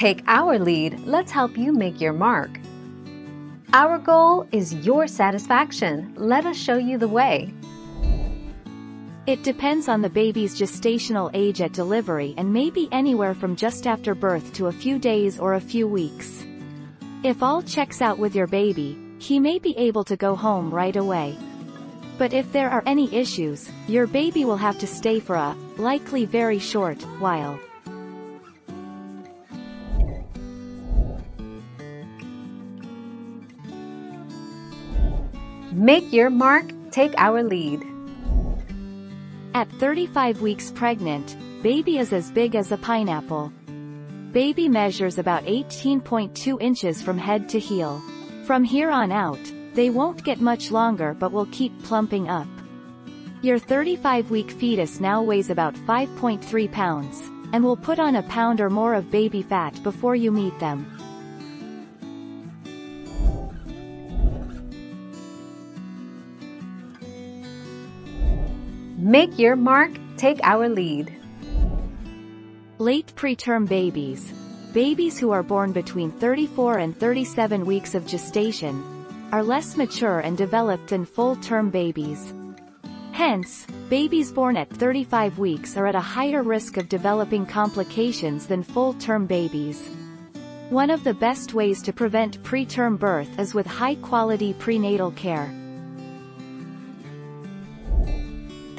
Take our lead, let's help you make your mark. Our goal is your satisfaction. Let us show you the way. It depends on the baby's gestational age at delivery and may be anywhere from just after birth to a few days or a few weeks. If all checks out with your baby, he may be able to go home right away. But if there are any issues, your baby will have to stay for a, likely very short, while. Make your mark, take our lead. At 35 weeks pregnant, baby is as big as a pineapple. Baby measures about 18.2 inches from head to heel. From here on out, they won't get much longer but will keep plumping up. Your 35-week fetus now weighs about 5.3 pounds, and will put on a pound or more of baby fat before you meet them. Make your mark, take our lead. Late preterm babies, babies who are born between 34 and 37 weeks of gestation, are less mature and developed than full-term babies. Hence, babies born at 35 weeks are at a higher risk of developing complications than full-term babies. One of the best ways to prevent preterm birth is with high-quality prenatal care.